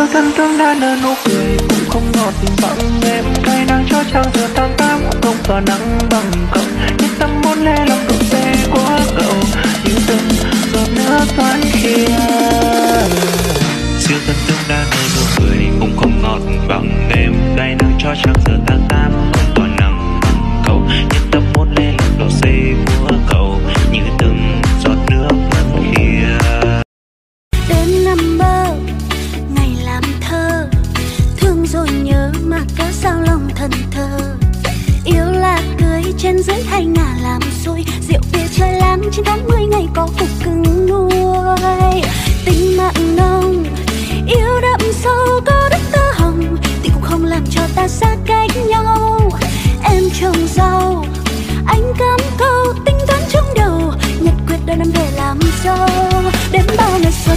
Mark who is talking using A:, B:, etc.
A: yêu thân thương đã nở nụ cười. Cũng không ngọt bằng em cay nắng cho trăng giờ tan tám không tỏa nắng bằng cậu nhưng tâm muốn lê lòng độ xe của cậu. Như từng giọt nước thoáng kia
B: siêu thân thương đã nở nụ cười, cũng không ngọt bằng em cay nắng cho trăng
C: sao thần thơ. Yêu là cưới trên dưới hay ngả làm xôi, rượu bia chơi láng trên tháng mười ngày có cục cứng nuôi. Tình mạng nông yêu đậm sâu có đất tơ hồng thì cũng không làm cho ta xa cách nhau. Em trồng rau anh cắm câu, tính toán trong đầu nhật quyết đôi năm về làm dâu. Đến bao ngày sau